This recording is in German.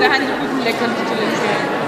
da kann ich guten leckeren Titel empfehlen.